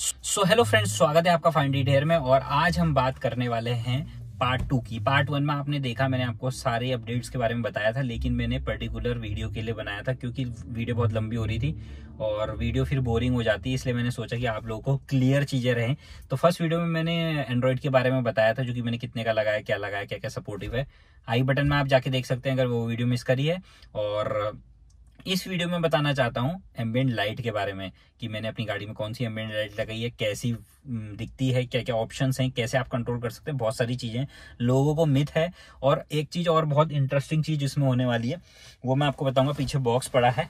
So hello friends स्वागत है आपका फाइंड हेयर में और आज हम बात करने वाले हैं पार्ट टू की। पार्ट वन में आपने देखा, मैंने आपको सारे अपडेट्स के बारे में बताया था, लेकिन मैंने पर्टिकुलर वीडियो के लिए बनाया था क्योंकि वीडियो बहुत लंबी हो रही थी और वीडियो फिर बोरिंग हो जाती है, इसलिए मैंने सोचा कि आप लोगों को क्लियर चीज़ें रहें। तो फ़र्स्ट वीडियो में मैंने एंड्रॉइड के बारे में बताया था, जो कि मैंने कितने का लगाया, क्या लगाया क्या क्या सपोर्टिव है। आई बटन में आप जाके देख सकते हैं, अगर वो वीडियो मिस करी है और इस वीडियो में बताना चाहता हूँ एम्बियंट लाइट के बारे में कि मैंने अपनी गाड़ी में कौन सी एम्बियंट लाइट लगाई है, कैसी दिखती है क्या क्या ऑप्शंस हैं, कैसे आप कंट्रोल कर सकते हैं, बहुत सारी चीज़ें लोगों को मिथ है। और एक चीज़ और बहुत इंटरेस्टिंग चीज़ इसमें होने वाली है, वो मैं आपको बताऊँगा, पीछे बॉक्स पड़ा है।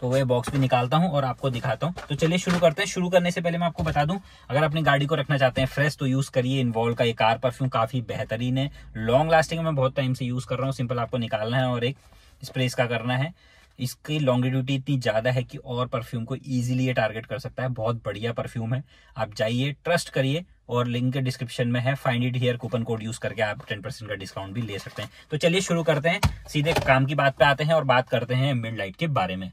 तो वह बॉक्स भी निकालता हूँ और आपको दिखाता हूँ। तो चलिए शुरू करते हैं। शुरू करने से पहले मैं आपको बता दूँ, अगर अपनी गाड़ी को रखना चाहते हैं फ्रेश तो यूज़ करिए। इन्वॉल्व का ये कार परफ्यूम काफ़ी बेहतरीन है। लॉन्ग लास्टिंग में बहुत टाइम से यूज़ कर रहा हूँ सिंपल आपको निकालना है और एक स्प्रे इसका करना है। इसकी लॉन्गिट्यूटी इतनी ज़्यादा है कि और परफ्यूम को इजीली ये टारगेट कर सकता है। बहुत बढ़िया परफ्यूम है। आप जाइए ट्रस्ट करिए और लिंक डिस्क्रिप्शन में है। Find it here coupon code use करके आप टेन परसेंट का डिस्काउंट भी ले सकते हैं। तो चलिए शुरू करते हैं। सीधे काम की बात पे आते हैं और बात करते हैं एम्बियंट लाइट के बारे में।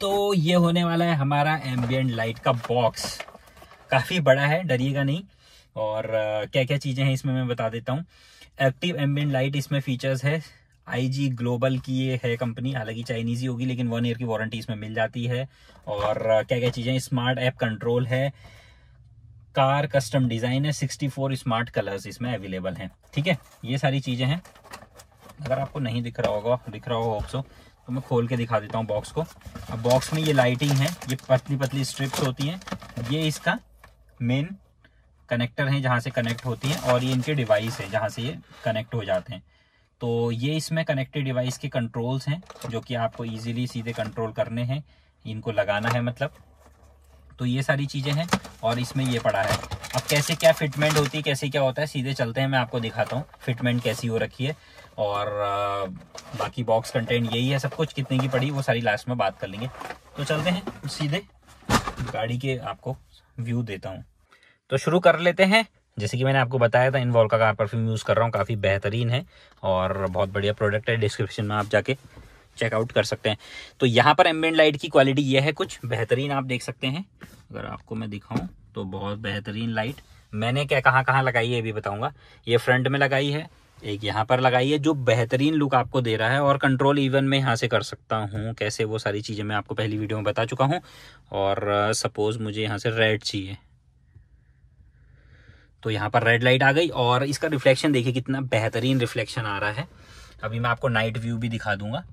तो ये होने वाला है हमारा एम्बियंट लाइट का बॉक्स काफ़ी बड़ा है, डरिएगा नहीं। और क्या क्या चीज़ें हैं इसमें मैं बता देता हूँ। एक्टिव एम्बियंट लाइट इसमें फीचर्स है। आईजी ग्लोबल की ये है कंपनी हालाँकि चाइनीज़ ही होगी, लेकिन वन ईयर की वारंटी इसमें मिल जाती है। और क्या क्या चीज़ें स्मार्ट ऐप कंट्रोल है कार कस्टम डिज़ाइन है 64 स्मार्ट कलर्स इसमें अवेलेबल हैं। ठीक है? ये सारी चीज़ें हैं। अगर आपको नहीं दिख रहा होगा, दिख रहा होगा ऑप्सो तो मैं खोल के दिखा देता हूँ बॉक्स को। अब बॉक्स में ये लाइटिंग है, ये पतली पतली स्ट्रिप्स होती हैं। ये इसका मेन कनेक्टर है जहाँ से कनेक्ट होती है, और ये इनके डिवाइस है जहाँ से ये कनेक्ट हो जाते हैं। तो ये इसमें कनेक्टेड डिवाइस के कंट्रोल्स हैं, जो कि आपको इजीली सीधे कंट्रोल करने हैं। इनको लगाना है मतलब। तो ये सारी चीज़ें हैं और इसमें ये पड़ा है। अब कैसे क्या फिटमेंट होती है, कैसे क्या होता है, सीधे चलते हैं, मैं आपको दिखाता हूँ। फिटमेंट कैसी हो रखी है और बाकी बॉक्स कंटेंट यही है सब कुछ, कितने की पड़ी, वो सारी लास्ट में बात कर लेंगे। तो चलते हैं सीधे। गाड़ी के आपको व्यू देता हूँ। तो शुरू कर लेते हैं। जैसे कि मैंने आपको बताया था इनवॉल का कार परफ्यूम यूज़ कर रहा हूँ, काफ़ी बेहतरीन है और बहुत बढ़िया प्रोडक्ट है। डिस्क्रिप्शन में आप जाके चेकआउट कर सकते हैं। तो यहाँ पर एम्बियंट लाइट की क्वालिटी ये है कुछ, बेहतरीन आप देख सकते हैं। अगर आपको मैं दिखाऊँ तो बहुत बेहतरीन लाइट मैंने क्या, कहाँ कहाँ लगाई है ये भी बताऊँगा। ये फ्रंट में लगाई है, एक यहाँ पर लगाई है, जो बेहतरीन लुक आपको दे रहा है और कंट्रोल इवन में यहाँ से कर सकता हूँ, कैसे वो सारी चीज़ें मैं आपको पहली वीडियो में बता चुका हूँ। और सपोज़ मुझे यहाँ से रेड चाहिए। तो यहाँ पर रेड लाइट आ गई और इसका रिफ्लेक्शन देखिए कितना बेहतरीन रिफ्लेक्शन आ रहा है। अभी मैं आपको नाइट व्यू भी दिखा दूँगा।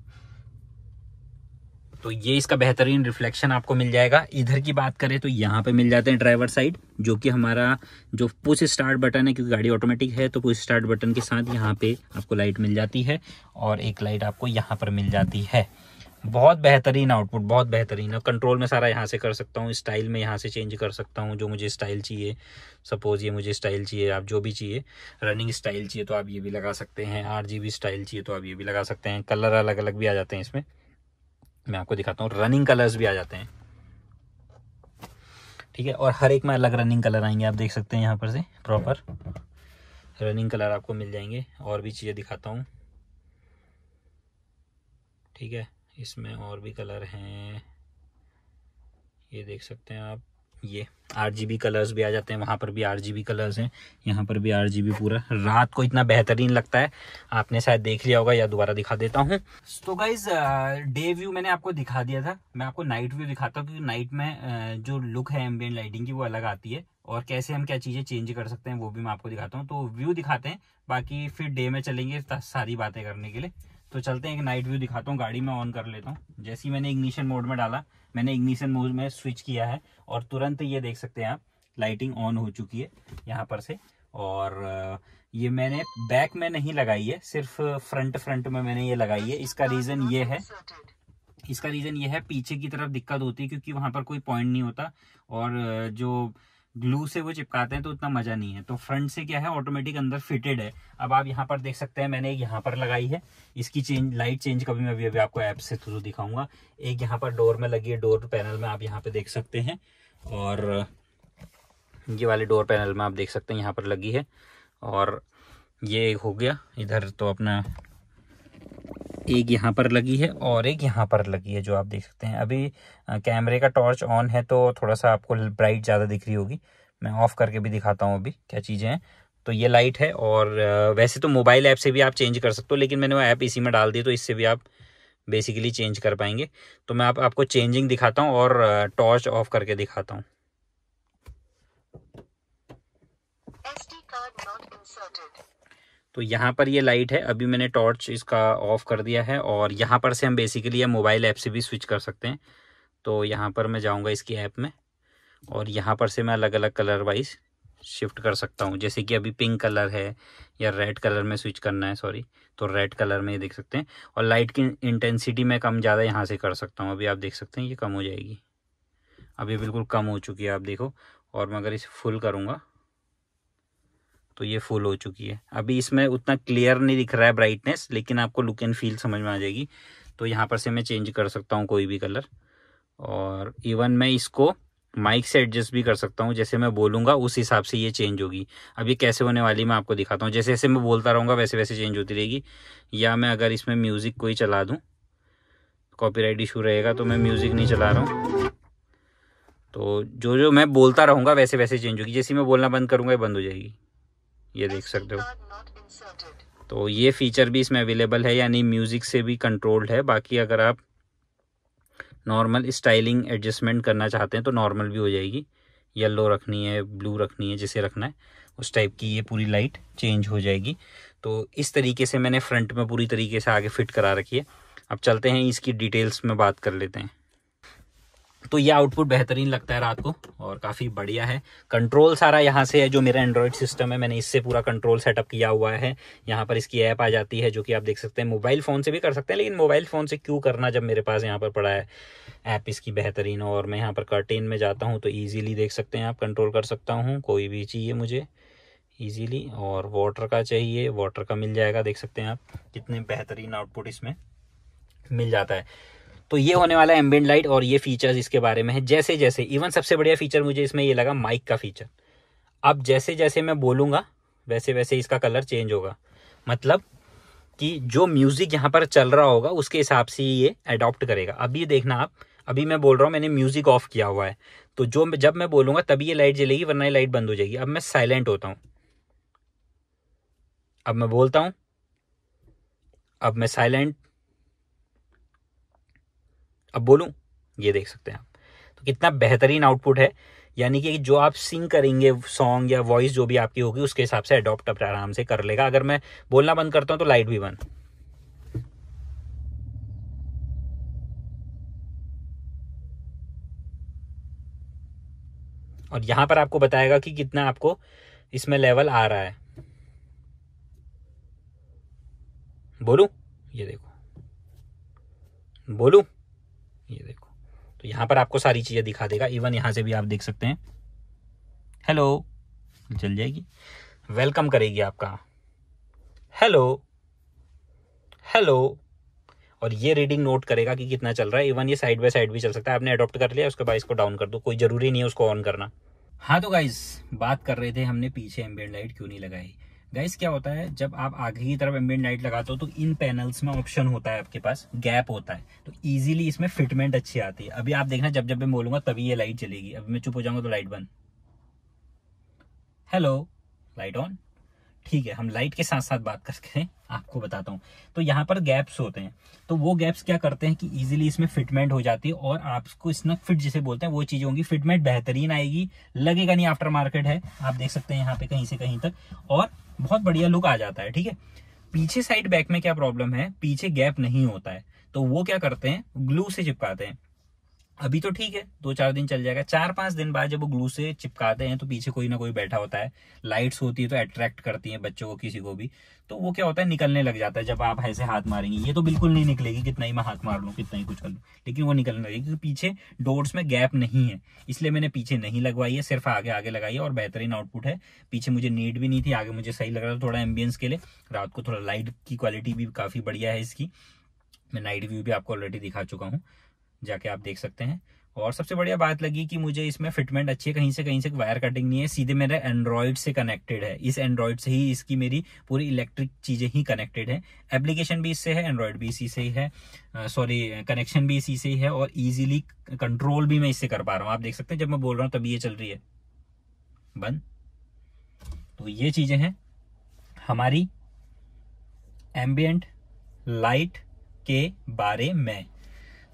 तो ये इसका बेहतरीन रिफ्लेक्शन आपको मिल जाएगा। इधर की बात करें तो यहाँ पे मिल जाते हैं ड्राइवर साइड जो कि हमारा जो पुश स्टार्ट बटन है, क्योंकि गाड़ी ऑटोमेटिक है तो पुश स्टार्ट बटन के साथ यहाँ पे आपको लाइट मिल जाती है और एक लाइट आपको यहाँ पर मिल जाती है। बहुत बेहतरीन आउटपुट बहुत बेहतरीन। है कंट्रोल में सारा यहाँ से कर सकता हूँ स्टाइल में यहाँ से चेंज कर सकता हूँ, जो मुझे स्टाइल चाहिए। सपोज़ ये मुझे स्टाइल चाहिए, आप जो भी चाहिए। रनिंग स्टाइल चाहिए तो आप ये भी लगा सकते हैं। आर स्टाइल चाहिए तो आप ये भी लगा सकते हैं। कलर अलग अलग भी आ जाते हैं इसमें। मैं आपको दिखाता हूँ रनिंग कलर्स भी आ जाते हैं। ठीक है, और हर एक में अलग रनिंग कलर आएँगे, आप देख सकते हैं यहाँ पर से प्रॉपर रनिंग कलर आपको मिल जाएँगे, और भी चीज़ें दिखाता हूँ। ठीक है इसमें और भी कलर हैं। ये देख सकते हैं आप, ये आर जी बी कलर्स भी आ जाते हैं, वहाँ पर भी आर जी बी कलर्स हैं। यहाँ पर भी आर जी बी पूरा रात को इतना बेहतरीन लगता है। आपने शायद देख लिया होगा या दोबारा दिखा देता हूँ। तो गाइज़ डे व्यू मैंने आपको दिखा दिया था। मैं आपको नाइट व्यू दिखाता हूँ क्योंकि नाइट में जो लुक है एम्बियन लाइटिंग की वो अलग आती है। और कैसे हम क्या चीज़ें चेंज कर सकते हैं वो भी मैं आपको दिखाता हूँ। तो व्यू दिखाते हैं, बाकी फिर डे में चलेंगे सारी बातें करने के लिए। तो चलते हैं, एक नाइट व्यू दिखाता हूँ, गाड़ी में ऑन कर लेता हूँ। जैसे ही मैंने इग्निशन मोड में डाला, मैंने इग्निशन मोड में स्विच किया है और तुरंत ये देख सकते हैं आप लाइटिंग ऑन हो चुकी है यहाँ पर से। और ये मैंने बैक में नहीं लगाई है, सिर्फ़ फ्रंट फ्रंट में मैंने ये लगाई है। इसका रीजन ये है, इसका रीजन ये है, पीछे की तरफ़ दिक्कत होती है क्योंकि वहाँ पर कोई पॉइंट नहीं होता। और जो ग्लू से वो चिपकाते हैं तो उतना मज़ा नहीं है। तो फ्रंट से क्या है ऑटोमेटिक अंदर फिटेड है। अब आप यहाँ पर देख सकते हैं, मैंने एक यहाँ पर लगाई है। इसकी चेंज लाइट चेंज कभी मैं अभी अभी आपको ऐप से थ्रू दिखाऊँगा। एक यहाँ पर डोर में लगी है डोर पैनल में आप यहाँ पे देख सकते हैं। और, ये वाले डोर पैनल में आप देख सकते हैं, यहाँ पर लगी है। और ये हो गया, इधर तो अपना एक यहाँ पर लगी है और एक यहाँ पर लगी है जो आप देख सकते हैं। अभी कैमरे का टॉर्च ऑन है तो थोड़ा सा आपको ब्राइट ज़्यादा दिख रही होगी। मैं ऑफ़ करके भी दिखाता हूँ अभी क्या चीज़ें हैं। तो ये लाइट है और वैसे तो मोबाइल ऐप से भी आप चेंज कर सकते हो लेकिन मैंने वो ऐप इसी में डाल दी तो इससे भी आप बेसिकली चेंज कर पाएँगे। तो मैं आप, आपको चेंजिंग दिखाता हूँ और टॉर्च ऑफ़ करके दिखाता हूँ। तो यहाँ पर ये लाइट है, अभी मैंने टॉर्च इसका ऑफ़ कर दिया है और यहाँ पर से हम बेसिकली मोबाइल ऐप से भी स्विच कर सकते हैं। तो यहाँ पर मैं जाऊँगा इसकी ऐप में और यहाँ पर से मैं अलग अलग कलर वाइज शिफ्ट कर सकता हूँ। जैसे कि अभी पिंक कलर है या रेड कलर में स्विच करना है सॉरी तो रेड कलर में ये देख सकते हैं। और लाइट की इंटेंसिटी मैं कम ज़्यादा यहाँ से कर सकता हूँ। अभी आप देख सकते हैं, ये कम हो जाएगी। अभी बिल्कुल कम हो चुकी है, आप देखो। और मैं अगर इसे फुल करूँगा तो ये फुल हो चुकी है। अभी इसमें उतना क्लियर नहीं दिख रहा है ब्राइटनेस लेकिन आपको लुक एंड फील समझ में आ जाएगी। तो यहाँ पर से मैं चेंज कर सकता हूँ कोई भी कलर और इवन मैं इसको माइक से एडजस्ट भी कर सकता हूँ, जैसे मैं बोलूँगा, उस हिसाब से ये चेंज होगी। अब ये कैसे होने वाली मैं आपको दिखाता हूँ। जैसे जैसे मैं बोलता रहूँगा, वैसे वैसे चेंज होती रहेगी। या मैं अगर इसमें म्यूज़िक कोई चला दूँ कॉपीराइट इशू रहेगा तो मैं म्यूज़िक नहीं चला रहा हूँ। तो जो जो मैं बोलता रहूँगा, वैसे वैसे चेंज होगी। जैसे मैं बोलना बंद करूँगा, ये बंद हो जाएगी। ये देख सकते हो। तो ये फीचर भी इसमें अवेलेबल है यानी म्यूज़िक से भी कंट्रोल्ड है। बाकी अगर आप नॉर्मल स्टाइलिंग एडजस्टमेंट करना चाहते हैं तो नॉर्मल भी हो जाएगी। येलो रखनी है ब्लू रखनी है जिसे रखना है उस टाइप की ये पूरी लाइट चेंज हो जाएगी। तो इस तरीके से मैंने फ्रंट में पूरी तरीके से आगे फिट करा रखी है। अब चलते हैं इसकी डिटेल्स में बात कर लेते हैं। तो ये आउटपुट बेहतरीन लगता है रात को और काफ़ी बढ़िया है। कंट्रोल सारा यहाँ से है, जो मेरा एंड्रॉयड सिस्टम है, मैंने इससे पूरा कंट्रोल सेटअप किया हुआ है। यहाँ पर इसकी ऐप आ जाती है, जो कि आप देख सकते हैं। मोबाइल फ़ोन से भी कर सकते हैं, लेकिन मोबाइल फ़ोन से क्यों करना जब मेरे पास यहाँ पर पड़ा है? ऐप इसकी बेहतरीन और मैं यहाँ पर कर्टेन में जाता हूँ तो ईजिली देख सकते हैं आप कंट्रोल कर सकता हूँ। कोई भी चाहिए मुझे ईजिली और वाटर का चाहिए वाटर का मिल जाएगा, देख सकते हैं आप। कितने बेहतरीन आउटपुट इसमें मिल जाता है। तो ये होने वाला है एम्बियंट लाइट और ये फीचर्स इसके बारे में है। जैसे जैसे इवन सबसे बढ़िया फीचर मुझे इसमें ये लगा माइक का फीचर अब जैसे जैसे मैं बोलूँगा, वैसे वैसे इसका कलर चेंज होगा। मतलब कि जो म्यूज़िक यहाँ पर चल रहा होगा, उसके हिसाब से ये अडॉप्ट करेगा। अभी देखना आप, अभी मैं बोल रहा हूँ, मैंने म्यूज़िक ऑफ़ किया हुआ है। तो जो जब मैं बोलूँगा, तभी ये लाइट जलेगी, वरना ये लाइट बंद हो जाएगी। अब मैं साइलेंट होता हूँ। अब मैं बोलता हूँ, अब मैं साइलेंट अब बोलूँ, ये देख सकते हैं आप। तो कितना बेहतरीन आउटपुट है, यानी कि जो आप सिंग करेंगे सॉन्ग या वॉइस जो भी आपकी होगी, उसके हिसाब से अडॉप्ट आराम से कर लेगा। अगर मैं बोलना बंद करता हूँ तो लाइट भी बंद। और यहाँ पर आपको बताएगा कि कितना आपको इसमें लेवल आ रहा है। बोलू? ये देखो। बोलू? ये देखो। तो यहाँ पर आपको सारी चीज़ें दिखा देगा। इवन यहाँ से भी आप देख सकते हैं। हेलो चल जाएगी। वेलकम करेगी आपका। हेलो हेलो और ये रीडिंग नोट करेगा कि कितना चल रहा है। इवन ये साइड बाय साइड भी चल सकता है। आपने अडॉप्ट कर लिया, उसके बाद इसको डाउन कर दो। कोई ज़रूरी नहीं है उसको ऑन करना। हाँ तो गाइज़ बात कर रहे थे हमने पीछे एम्बियन लाइट क्यों नहीं लगाई? गाइस क्या होता है, जब आप आगे की तरफ़ एम्बियन लाइट लगाते हो तो इन पैनल्स में ऑप्शन होता है आपके पास गैप होता है। तो इजीली इसमें फिटमेंट अच्छी आती है। अभी आप देखना, जब जब मैं बोलूँगा, तभी ये लाइट चलेगी अभी मैं चुप हो जाऊँगा तो लाइट बंद। हेलो लाइट ऑन ठीक है, हम लाइट के साथ साथ बात करके आपको बताता हूँ। तो यहाँ पर गैप्स होते हैं। तो वो गैप्स क्या करते हैं कि इजीली इसमें फिटमेंट हो जाती है, और आपको स्नक फिट जिसे बोलते हैं, वो चीज़ें होंगी। फिटमेंट बेहतरीन आएगी, लगेगा नहीं आफ्टर मार्केट है। आप देख सकते हैं यहाँ पे कहीं से कहीं तक। और बहुत बढ़िया लुक आ जाता है, ठीक है? पीछे साइड बैक में क्या प्रॉब्लम है? पीछे गैप नहीं होता है। तो वो क्या करते हैं? ग्लू से चिपकाते हैं। अभी तो ठीक है दो चार दिन चल जाएगा। चार पाँच दिन बाद जब वो ग्लू से चिपकाते हैं तो पीछे कोई ना कोई बैठा होता है। लाइट्स होती है तो अट्रैक्ट करती हैं बच्चों को, किसी को भी। तो वो क्या होता है, निकलने लग जाता है जब आप ऐसे हाथ मारेंगे। ये तो बिल्कुल नहीं निकलेगी कितना ही मैं हाथ मार लूँ, कितना ही कुछ कर लूँ। लेकिन वो निकलने लगेगी क्योंकि पीछे डोर्स में गैप नहीं है। इसलिए मैंने पीछे नहीं लगवाई है, सिर्फ़ आगे आगे लगाई है और बेहतरीन आउटपुट है। पीछे मुझे नीड भी नहीं थी, आगे मुझे सही लग रहा था थोड़ा एम्बियंस के लिए। रात को थोड़ा लाइट की क्वालिटी भी काफ़ी बढ़िया है इसकी। मैं नाइट व्यू भी आपको ऑलरेडी दिखा चुका हूँ। जाके आप देख सकते हैं। और सबसे बढ़िया बात लगी कि मुझे इसमें फिटमेंट अच्छी है, कहीं से कहीं से वायर कटिंग नहीं है, सीधे मेरे एंड्रॉइड से कनेक्टेड है। इस एंड्रॉइड से ही इसकी मेरी पूरी इलेक्ट्रिक चीज़ें ही कनेक्टेड है। एप्लीकेशन भी इससे है एंड्रॉइड भी इसी से ही है। सॉरी कनेक्शन भी इसी से ही है और इजीली कंट्रोल भी मैं इससे कर पा रहा हूँ। आप देख सकते हैं, जब मैं बोल रहा हूँ तभी ये चल रही है। बंद। तो ये चीज़ें हैं। हमारी एम्बियंट लाइट के बारे में।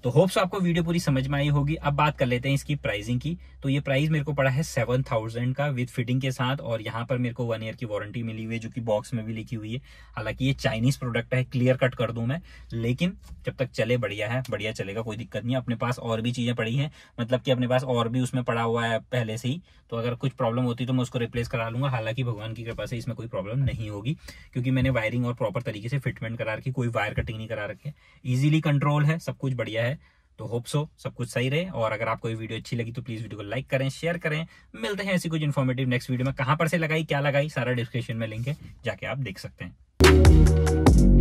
तो होप्स आपको वीडियो पूरी समझ में आई होगी। अब बात कर लेते हैं इसकी प्राइसिंग की। तो ये प्राइस मेरे को पड़ा है सेवन थाउज़ेंड का विद फिटिंग के साथ और यहाँ पर मेरे को वन ईयर की वारंटी मिली हुई है जो कि बॉक्स में भी लिखी हुई है। हालाँकि ये चाइनीज़ प्रोडक्ट है क्लियर कट कर दूँ मैं। लेकिन जब तक चले, बढ़िया है, बढ़िया चलेगा, कोई दिक्कत नहीं अपने पास और भी चीज़ें पड़ी है। मतलब कि अपने पास और भी उसमें पड़ा हुआ है पहले से ही। तो अगर कुछ प्रॉब्लम होती तो मैं उसको रिप्लेस करा लूँगा। हालाँकि भगवान की कृपा से इसमें कोई प्रॉब्लम नहीं होगी। क्योंकि मैंने वायरिंग और प्रॉपर तरीके से फिटमेंट करा रखी कोई वायर कटिंग नहीं करा रखे इजीली कंट्रोल है, सब कुछ बढ़िया है। तो होप सो सब कुछ सही रहे। और अगर आपको ये वीडियो अच्छी लगी तो प्लीज़ वीडियो को लाइक करें शेयर करें। मिलते हैं ऐसी कुछ इन्फॉर्मेटिव नेक्स्ट वीडियो में। कहाँ पर से लगाई, क्या लगाई, सारा डिस्क्रिप्शन में लिंक है, जाके आप देख सकते हैं।